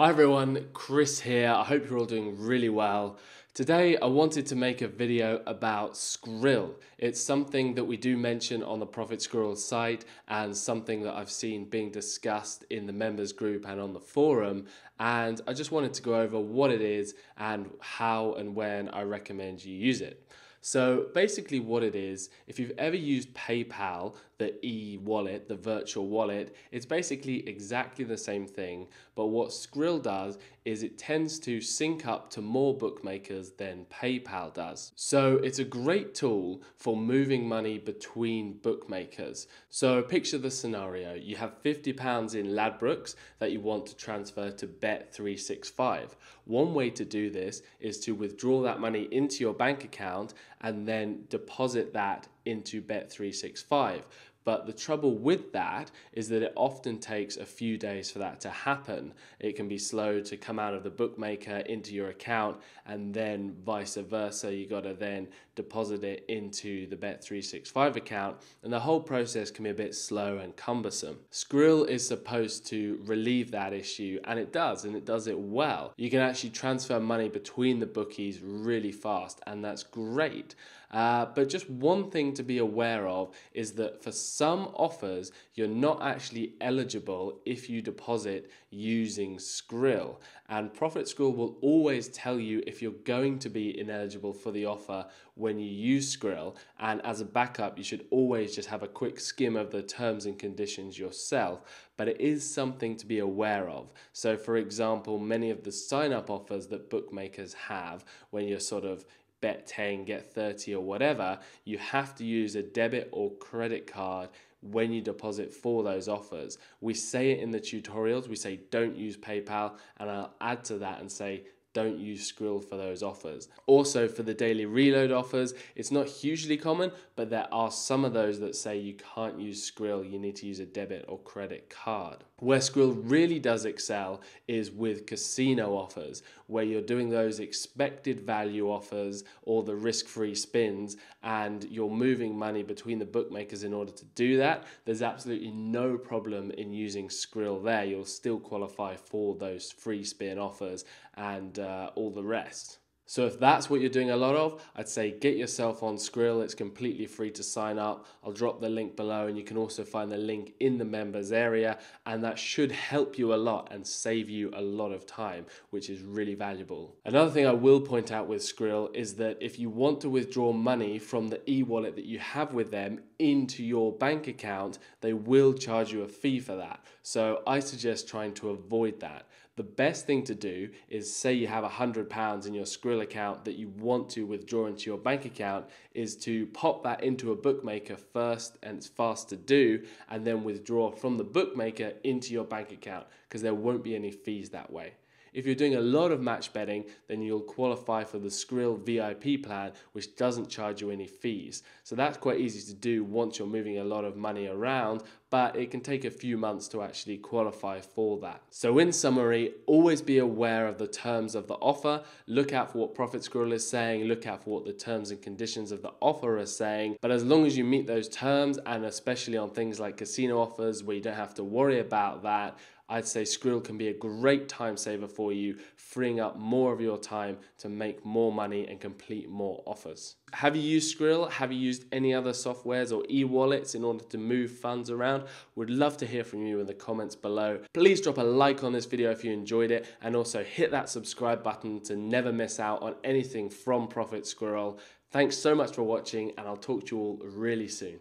Hi everyone, Chris here. I hope you're all doing really well. Today I wanted to make a video about Skrill. It's something that we do mention on the Profit Squirrel site and something that I've seen being discussed in the members group and on the forum and I just wanted to go over what it is and how and when I recommend you use it. So basically what it is, if you've ever used PayPal, the e-wallet, the virtual wallet, it's basically exactly the same thing, but what Skrill does is it tends to sync up to more bookmakers than PayPal does. So it's a great tool for moving money between bookmakers. So picture the scenario, you have £50 in Ladbrokes that you want to transfer to Bet365. One way to do this is to withdraw that money into your bank account and then deposit that into Bet365. But the trouble with that is that it often takes a few days for that to happen. It can be slow to come out of the bookmaker into your account and then vice versa. You got to then deposit it into the Bet365 account and the whole process can be a bit slow and cumbersome. Skrill is supposed to relieve that issue and it does and it does it well. You can actually transfer money between the bookies really fast and that's great. Uh, but just one thing to be aware of is that for some offers, you're not actually eligible if you deposit using Skrill. And Profit Squirrel will always tell you if you're going to be ineligible for the offer when you use Skrill. And as a backup, you should always just have a quick skim of the terms and conditions yourself. But it is something to be aware of. So, for example, many of the sign up offers that bookmakers have when you're sort of bet 10, get 30 or whatever, you have to use a debit or credit card when you deposit for those offers. We say it in the tutorials, we say don't use PayPal, and I'll add to that and say don't use Skrill for those offers. Also, for the daily reload offers, it's not hugely common, but there are some of those that say you can't use Skrill, you need to use a debit or credit card. Where Skrill really does excel is with casino offers, where you're doing those expected value offers or the risk free spins, and you're moving money between the bookmakers in order to do that. There's absolutely no problem in using Skrill there. You'll still qualify for those free spin offers and uh, all the rest. So if that's what you're doing a lot of, I'd say get yourself on Skrill. It's completely free to sign up. I'll drop the link below and you can also find the link in the members area and that should help you a lot and save you a lot of time, which is really valuable. Another thing I will point out with Skrill is that if you want to withdraw money from the e-wallet that you have with them into your bank account, they will charge you a fee for that. So I suggest trying to avoid that the best thing to do is say you have a £100 in your Skrill account that you want to withdraw into your bank account, is to pop that into a bookmaker first, and it's fast to do, and then withdraw from the bookmaker into your bank account because there won't be any fees that way. If you're doing a lot of match betting, then you'll qualify for the Skrill VIP plan, which doesn't charge you any fees. So that's quite easy to do once you're moving a lot of money around, but it can take a few months to actually qualify for that. So in summary, always be aware of the terms of the offer, look out for what Profit Squirrel is saying, look out for what the terms and conditions of the offer are saying, but as long as you meet those terms, and especially on things like casino offers where you don't have to worry about that, I'd say Skrill can be a great time saver for you, freeing up more of your time to make more money and complete more offers. Have you used Skrill? Have you used any other softwares or e-wallets in order to move funds around? Would love to hear from you in the comments below. Please drop a like on this video if you enjoyed it and also hit that subscribe button to never miss out on anything from Profit Squirrel. Thanks so much for watching and I'll talk to you all really soon.